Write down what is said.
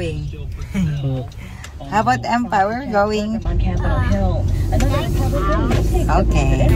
going. How about Empire? We're going. On Capitol Hill. Okay.